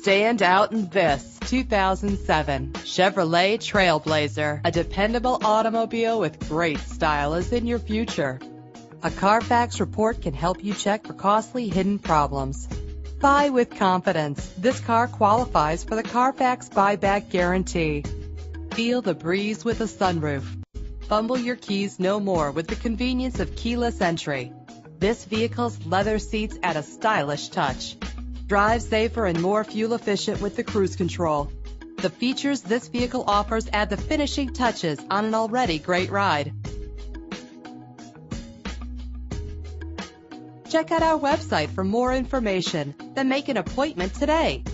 Stand out in this 2007 Chevrolet Trailblazer. A dependable automobile with great style is in your future. A Carfax report can help you check for costly hidden problems. Buy with confidence. This car qualifies for the Carfax buyback guarantee. Feel the breeze with a sunroof. Fumble your keys no more with the convenience of keyless entry. This vehicle's leather seats add a stylish touch. Drive safer and more fuel efficient with the cruise control. The features this vehicle offers add the finishing touches on an already great ride. Check out our website for more information, then make an appointment today.